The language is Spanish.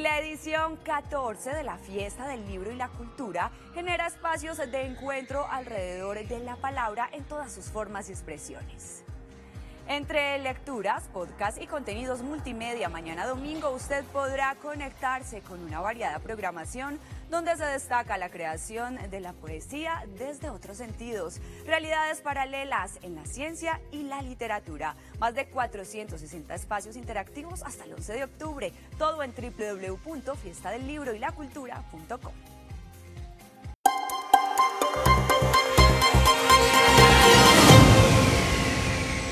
La edición 14 de la Fiesta del Libro y la Cultura genera espacios de encuentro alrededor de la palabra en todas sus formas y expresiones. Entre lecturas, podcasts y contenidos multimedia, mañana domingo usted podrá conectarse con una variada programación donde se destaca la creación de la poesía desde otros sentidos, realidades paralelas en la ciencia y la literatura, más de 460 espacios interactivos hasta el 11 de octubre, todo en www.fiestadelibroylacultura.com.